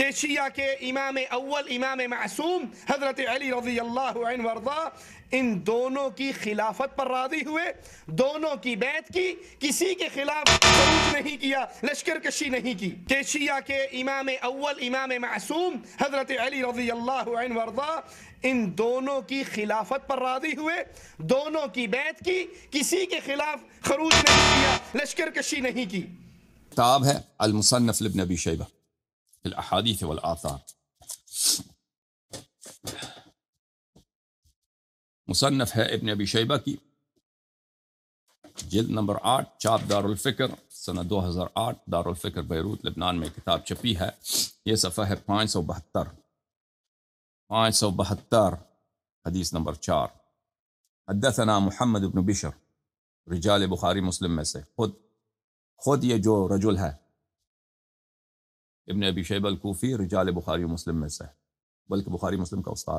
کہ شیعہ کے امام اول، امام معصوم، حضرت علی رضی اللہ عنہ وارضا، ان دونوں کی خلافت پر راضی ہوئے، دونوں کی بیعت کی، کسی کے خلاف خروج نہیں کیا، لشکر کشی نہیں کی۔ کہ شیعہ کے امام اول، امام معصوم، حضرت علی رضی اللہ عنہ وارضا، ان دونوں کی خلافت پر راضی ہوئے، دونوں کی بیعت کی، کسی کے خلاف خروج نہیں کیا، لشکر کشی نہیں کی۔ کتاب ہے المصنف لابن ابی شیبہ۔ فی الاحادیث والآثار. مصنف ابن شیبہ کی جلد نمبر آٹھ چاپ دار الفکر سنہ دو ہزار دار الفکر بیروت لبنان میں کتاب چھپی ہے یہ صفحہ ہے پانچ سو بہتر. پانچ سو نمبر چار. حدثنا محمد بن بشر. رجال بخاری مسلم میں سے. خود خود یہ جو رجل ابن ابی شیب الکوفی رجال بخاری مسلم میں سے بلکہ بخاری مسلم کا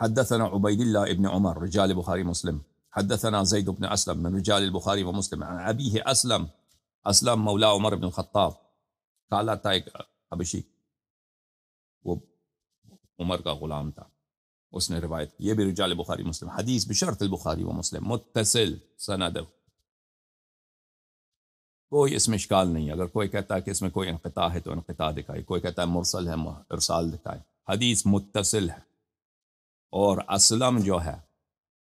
حدثنا عبید اللہ ابن عمر رجال بخاری مسلم حدثنا زید بن أسلم من رجال البخاری و مسلم عن ابیہ أسلم. أسلم مولا عمر بن الخطاب. کالا تھا ایک حبشی عمر کا غلام تھا. اس نے روایت یہ بھی رجال بخاری مسلم حدیث بشرط البخاری و مسلم متصل سند. کوئی اس میں اشکال نہیں ہے۔ اگر کوئی کہتا ہے کہ اس میں کوئی انقطاع ہے تو انقطاع دکھائے۔ کوئی کہتا ہے مرسل ہے ارسال دکھائے۔ حدیث متصل ہے۔ اور اسلم جو ہے،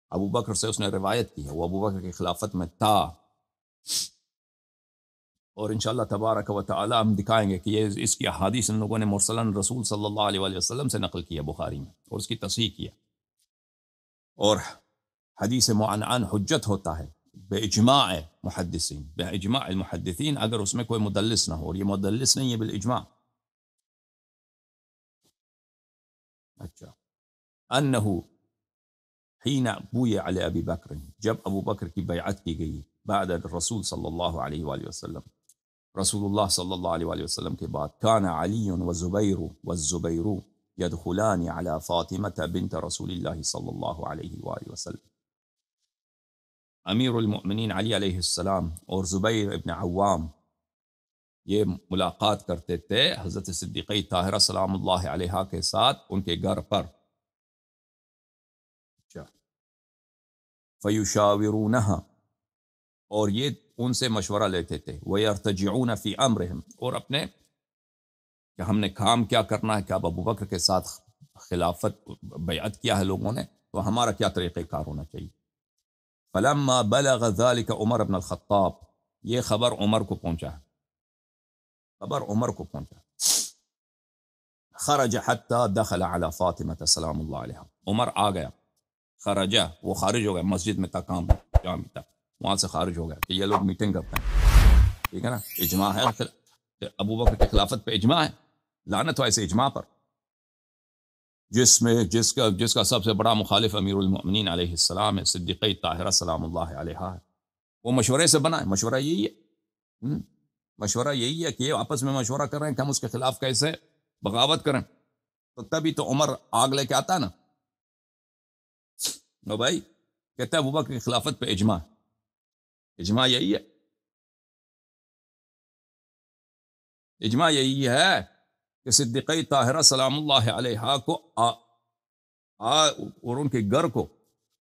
ابو بکر سے اس نے روایت کی ہے۔ وہ ابو بکر کی خلافت میں تھا۔ اور انشاءاللہ تبارک و تعالی ہم دکھائیں گے کہ یہ اس کی حادیث ان لوگوں نے مرسلن رسول صلی اللہ علیہ وآلہ وسلم سے نقل کیا بخاری میں اور اس کی تصحیح کیا اور حدیث معنعن حجت ہوتا ہے۔ بے اجماع محدثین بے اجماع المحدثین اگر اس میں کوئی مدلس نہ ہو اور یہ مدلس نہیں ہے بالإجماع. اچھا انہو حین بوی علی ابی بکر جب أبو کی بیعت کی گئی بعد الرسول صلی اللہ علیہ وآلہ وسلم. رسول اللہ صلی اللہ علیہ وآلہ وسلم کے بعد کان علی و زبیر و زبیر یدخلان علی فاطمة بنت رسول اللہ صلی اللہ علیہ وآلہ وسلم. امیر المؤمنین علی علیہ السلام اور زبیر ابن عوام یہ ملاقات کرتے تھے حضرت صدیقی طاہرہ سلام اللہ علیہ کے ساتھ ان کے گھر پر۔ فیوشاورونہا اور یہ ان سے مشورہ لیتے تھے۔ وہ ارتجعون فی امرہم۔ اور اپنے کہ ہم نے کام کیا کرنا ہے کہ اب ابو بکر کے ساتھ خلافت بیعت کیا ہے لوگوں نے تو ہمارا کیا طریقہ کار ہونا چاہیے؟ فلما بلغ ذلك عمر بن الخطاب یہ خبر عمر کو پہنچا خبر عمر کو پہنچا خرج حتى دخل على فاطمة سلام اللہ علیہ عمر آ گیا خرجہ وہ خارج ہو گیا مسجد میں تھا کام جامع تھا وہاں سے خارج ہو گیا کہ یہ لوگ میٹنگ کرتے ہیں ٹھیک ہے نا اجماع ہے ابو بکر کی خلافت پہ اجماع ہے لعنت ہو ایسے اجماع پر جس میں جس کا جس کا سب سے بڑا مخالف امیر المؤمنین علیہ السلام ہے، صدیقی طاہرہ سلام اللہ علیہ وہ مشورے سے بنا ہے، مشورہ یہی ہے۔ مشورہ یہی ہے کہ یہ آپس میں مشورہ کر رہے ہیں کہ ہم اس کے خلاف کیسے بغاوت کریں۔ تو تبھی تو عمر آگ لے کے آتا ہے نا۔ نو بھائی، کہتا ہے ابو کی خلافت پہ اجماع اجماع یہی ہے۔ اجماع یہی ہے۔ کہ صدیقی طاہرہ سلام اللہ علیہ کو آ آ اور ان کے گھر کو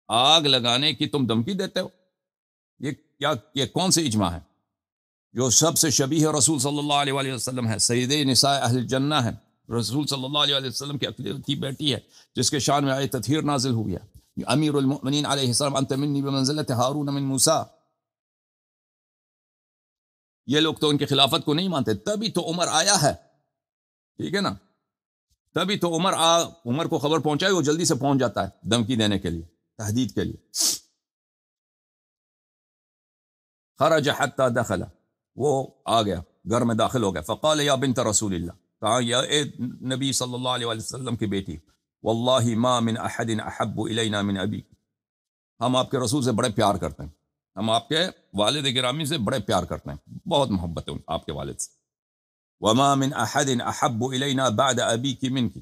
آگ لگانے کی تم دمکی دیتے ہو؟ یہ کیا یہ کون سے اجماع ہے؟ جو سب سے شبیہ رسول صلی اللہ علیہ وآلہ وسلم ہے سید نساء اہل جنہ ہے رسول صلی اللہ علیہ وسلم کی اقلیتی بیٹی ہے، جس کے شان میں آئے تطہیر نازل ہوئی ہے۔ امیر المؤمنین علیہ السلام، انت منی بمنزلت ہارون من موسیٰ۔ یہ لوگ تو ان کی خلافت کو نہیں مانتے، تبھی تو عمر آیا ہے۔ ٹھیک ہے نا؟ تبھی تو عمر آ عمر کو خبر پہنچائے وہ جلدی سے پہنچ جاتا ہے دمکی دینے کے لیے تحدید کے لیے۔ خرج حتی دخل، وہ آ گیا، گھر میں داخل ہو گیا۔ فقال، یا بنت رسول اللہ، کہا، یا اے نبی صلی اللہ علیہ وسلم کی بیٹی، واللہ ما من احد احب الینا من ابی۔ ہم آپ کے رسول سے بڑے پیار کرتے ہیں۔ ہم آپ کے والد گرامی سے بڑے پیار کرتے ہیں۔ بہت محبت ہے آپ کے والد سے۔ وما من احد احب الینا بعد ابی کی من کی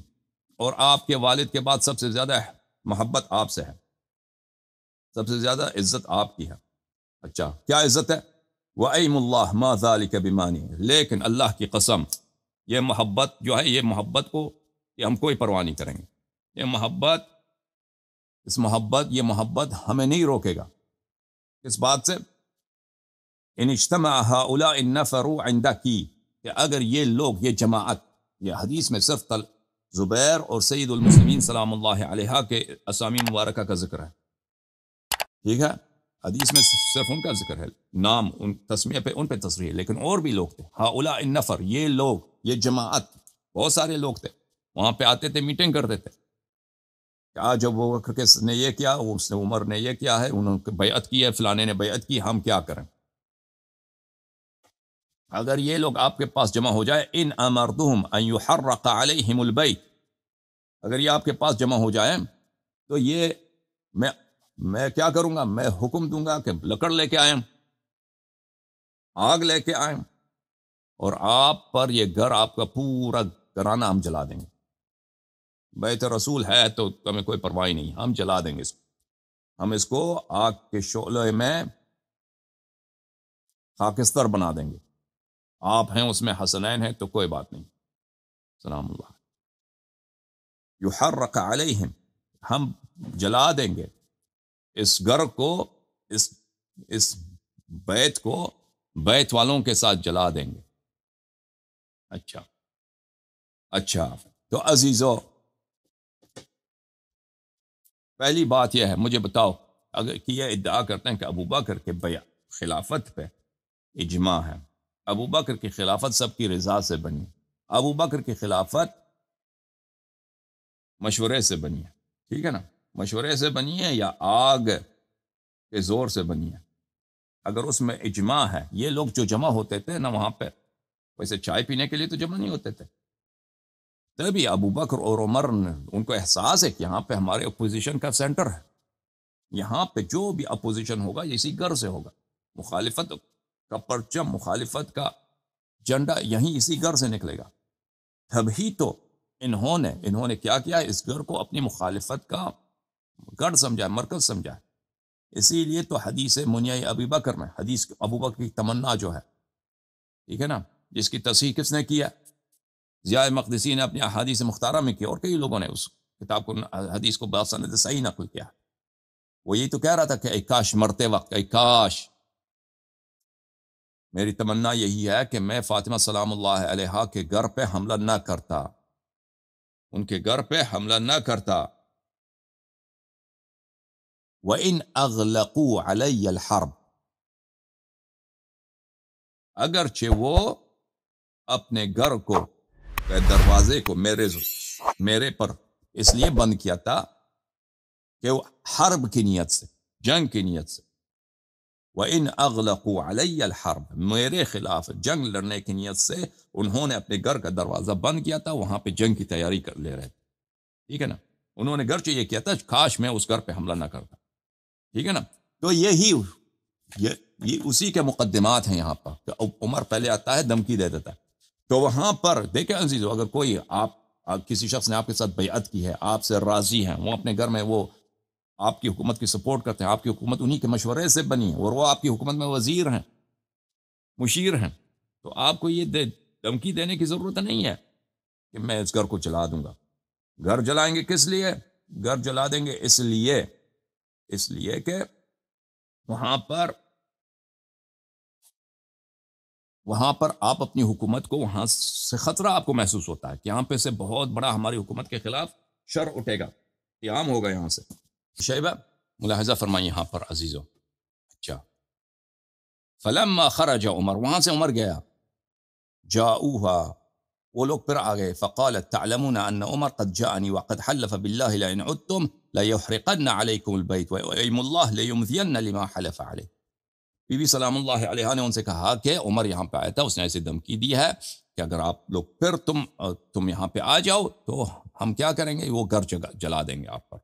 اور آپ کے والد کے بعد سب سے زیادہ محبت آپ سے ہے۔ سب سے زیادہ عزت آپ کی ہے۔ اچھا کیا عزت ہے؟ وَأَيْمُ اللَّهِ مَا ذَلِكَ بِمَانِي لیکن اللہ کی قسم، یہ محبت جو ہے، یہ محبت کو، یہ ہم کوئی پرواہ نہیں کریں گے۔ یہ محبت، اس محبت، یہ محبت ہمیں نہیں روکے گا۔ اس بات سے، ان اجتماع هؤلاء النفر عند کی کہ اگر یہ لوگ، یہ جماعت، یہ حدیث میں صرف تل زبیر اور سید المسلمین سلام اللہ علیہ کے اسامی مبارکہ کا ذکر ہے۔ ٹھیک ہے؟ حدیث میں صرف ان کا ذکر ہے، نام، ان تسمیہ پہ، ان پہ تصریح ہے، لیکن اور بھی لوگ تھے۔ ہا اولا نفر یہ لوگ، یہ جماعت، بہت سارے لوگ تھے۔ وہاں پہ آتے تھے، میٹنگ کرتے تھے۔ کیا جب وہ نے یہ کیا اس نے عمر نے یہ کیا ہے، انہوں نے بیعت کی ہے، فلانے نے بیعت کی، ہم کیا کریں؟ اگر یہ لوگ آپ کے پاس جمع ہو جائے ان امردہم ان یحرق علیہم البیت۔ اگر یہ آپ کے پاس جمع ہو جائے تو یہ میں میں کیا کروں گا؟ میں حکم دوں گا کہ لکڑ لے کے آئیں، آگ لے کے آئیں، اور آپ پر یہ گھر آپ کا پورا گرانا ہم جلا دیں گے۔ بیت رسول ہے تو ہمیں کوئی پرواہ نہیں، ہم جلا دیں گے اس کو۔ ہم اس کو آگ کے شعلے میں خاکستر بنا دیں گے۔ آپ ہیں، اس میں حسنین ہیں، تو کوئی بات نہیں۔ سلام اللہ۔ یحرق علیہم، ہم جلا دیں گے۔ اس گھر کو، اس اس بیت کو بیت والوں کے ساتھ جلا دیں گے۔ اچھا۔ اچھا۔ تو عزیزو، پہلی بات یہ ہے، مجھے بتاؤ، اگر کہ یہ ادعا کرتے ہیں کہ ابو بکر کے بیا خلافت پہ اجماع ہے۔ ابو بکر کی خلافت سب کی رضا سے بنی۔ ابو بکر کی خلافت مشورے سے بنی ہے۔ ٹھیک ہے نا؟ مشورے سے بنی ہے یا آگ کے زور سے بنی ہے؟ اگر اس میں اجماع ہے، یہ لوگ جو جمع ہوتے تھے نا وہاں پہ، ویسے چائے پینے کے لیے تو جمع نہیں ہوتے تھے۔ تبھی ابو بکر اور عمر ان کو احساس ہے کہ یہاں پہ ہمارے اپوزیشن کا سینٹر ہے۔ یہاں پہ جو بھی اپوزیشن ہوگا اسی گھر سے ہوگا۔ مخالفت کا پرچم مخالفت کا جنڈا یہیں اسی گھر سے نکلے گا۔ تبھی تو انہوں نے انہوں نے کیا کیا؟ اس گھر کو اپنی مخالفت کا گڑھ سمجھا، مرکز سمجھا۔ اسی لیے تو حدیث منیا ابی بکر میں، حدیث ابو بکر کی تمنا جو ہے۔ ٹھیک ہے نا؟ جس کی تصحیح کس نے کیا ضیاء مقدسی نے اپنی احادیث مختارہ میں کیا اور کئی لوگوں نے اس کتاب کو، حدیث کو بات سند صحیح نقل کیا۔ وہ یہی تو کہہ رہا تھا کہ اے کاش مرتے وقت اے کاش میری تمنا یہی ہے کہ میں فاطمہ سلام اللہ علیہ کے گھر پہ حملہ نہ کرتا۔ ان کے گھر پہ حملہ نہ کرتا۔ وَإِنْ أَغْلَقُوا عَلَيَّ الْحَرْبِ۔ اگرچہ وہ اپنے گھر کو دروازے کو میرے میرے پر اس لیے بند کیا تھا کہ وہ حرب کی نیت سے، جنگ کی نیت سے وَإِنْ أَغْلَقُوا عَلَيَّ الْحَرْبِ۔ میرے خلاف جنگ لڑنے کی نیت سے انہوں نے اپنے گھر کا دروازہ بند کیا تھا وہاں پہ جنگ کی تیاری کر لے رہے تھے۔ ٹھیک ہے نا؟ انہوں نے گھر یہ کیا تھا کاش میں اس گھر پہ حملہ نہ کرتا۔ ٹھیک ہے نا؟ تو یہی یہ, یہ اسی کے مقدمات ہیں یہاں پر۔ کہ عمر پہلے آتا ہے دمکی دے دیتا ہے۔ تو وہاں پر دیکھیں عزیزو اگر کوئی آپ کسی شخص نے آپ کے ساتھ بیعت کی ہے آپ سے راضی ہیں وہ اپنے گھر میں وہ آپ کی حکومت کی سپورٹ کرتے ہیں، آپ کی حکومت انہی کے مشورے سے بنی ہے اور وہ آپ کی حکومت میں وزیر ہیں، مشیر ہیں۔ تو آپ کو یہ دے دمکی دینے کی ضرورت نہیں ہے کہ میں اس گھر کو چلا دوں گا۔ گھر جلائیں گے کس لیے؟ گھر جلا دیں گے اس لیے اس لیے کہ وہاں پر وہاں پر آپ اپنی حکومت کو وہاں سے خطرہ آپ کو محسوس ہوتا ہے کہ یہاں پہ سے بہت بڑا ہماری حکومت کے خلاف شر اٹھے گا۔ قیام ہوگا یہاں سے۔ شايبه ملاحظه فرماني هابر عزيزو. جا. فلما خرج عمر وهانس عمر جاؤوها جاءوها ولوك برعاقه فقالت تعلمون أن عمر قد جاءني وقد حلف بالله لئن عدتم ليحرقن عليكم البيت ويم الله ليمذين لما حلف عليه. بيبي سلام الله عليه هاني أنا ونسك هاكي عمر يهم بعتا وسنعي سدم كي ديها كي اقراب لوك بر تم تم يهم بعاجاو تو هم كي اكرنجي وقرج جلادنجي اكبر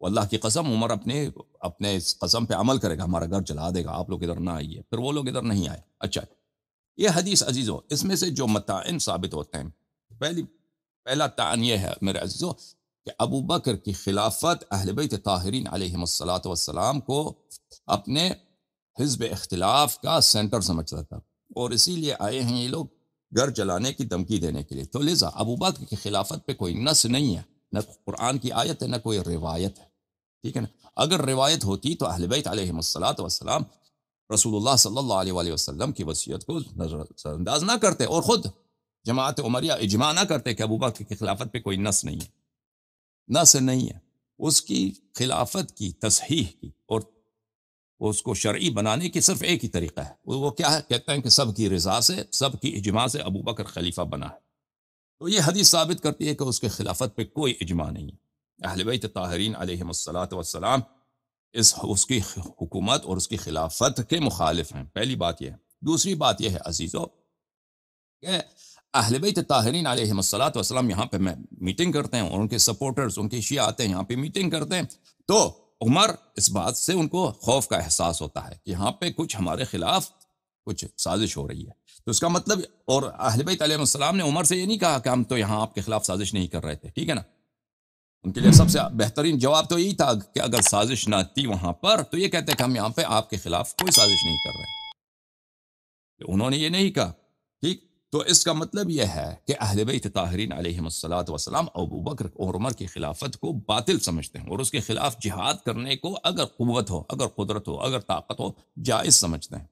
وہ اللہ کی قسم، عمر اپنے اپنے اس قسم پہ عمل کرے گا، ہمارا گھر جلا دے گا، آپ لوگ ادھر نہ آئیے۔ پھر وہ لوگ ادھر نہیں آئے۔ اچھا یہ حدیث عزیز ہو اس میں سے جو متعین ثابت ہوتے ہیں، پہلی، پہلا تعین یہ ہے میرے عزیزو، کہ ابو بکر کی خلافت اہل بیت طاہرین علیہ السلاۃ والسلام کو اپنے حزب اختلاف کا سینٹر سمجھتا تھا۔ اور اسی لیے آئے ہیں یہ لوگ گھر جلانے کی دھمکی دینے کے لیے۔ تو لذا ابو بکر کی خلافت پہ کوئی نس نہیں ہے۔ نہ قرآن کی آیت ہے، نہ کوئی روایت ہے۔ ٹھیک ہے نا؟ اگر روایت ہوتی تو اہل بیت علیہ السلاۃ والسلام رسول اللہ صلی اللہ علیہ وآلہ وسلم کی وصیت کو نظر انداز نہ کرتے اور خود جماعت عمریہ اجماع نہ کرتے کہ ابو بکر کی خلافت پہ کوئی نس نہیں ہے۔ نس نہیں ہے۔ اس کی خلافت کی، تصحیح کی اور اس کو شرعی بنانے کی صرف ایک ہی طریقہ ہے۔ وہ کیا ہے؟ کہتے ہیں کہ سب کی رضا سے، سب کی اجماع سے ابو بکر خلیفہ بنا ہے۔ تو یہ حدیث ثابت کرتی ہے کہ اس کے خلافت پہ کوئی اجماع نہیں ہے۔ اہل بیت طاہرین علیہ السلاۃ والسلام اس اس کی حکومت اور اس کی خلافت کے مخالف ہیں۔ پہلی بات یہ ہے۔ دوسری بات یہ ہے عزیزو، کہ اہل بیت طاہرین علیہ السلاۃ والسلام یہاں پہ میں میٹنگ کرتے ہیں اور ان کے سپورٹرز ان کے شیعہ آتے ہیں، یہاں پہ میٹنگ کرتے ہیں۔ تو عمر اس بات سے ان کو خوف کا احساس ہوتا ہے کہ یہاں پہ کچھ ہمارے خلاف کچھ سازش ہو رہی ہے۔ تو اس کا مطلب اور اہل بیت علیہ السلام نے عمر سے یہ نہیں کہا کہ ہم تو یہاں آپ کے خلاف سازش نہیں کر رہے تھے، ٹھیک ہے نا؟ ان کے لیے سب سے بہترین جواب تو یہی تھا کہ اگر سازش نہ تھی وہاں پر تو یہ کہتے کہ ہم یہاں پہ آپ کے خلاف کوئی سازش نہیں کر رہے۔ انہوں نے یہ نہیں کہا، ٹھیک؟ تو اس کا مطلب یہ ہے کہ اہل بیت طاہرین علیہ السلاۃ وسلام ابو بکر اور عمر کی خلافت کو باطل سمجھتے ہیں اور اس کے خلاف جہاد کرنے کو اگر قوت ہو، اگر قدرت ہو، اگر طاقت ہو، جائز سمجھتے ہیں۔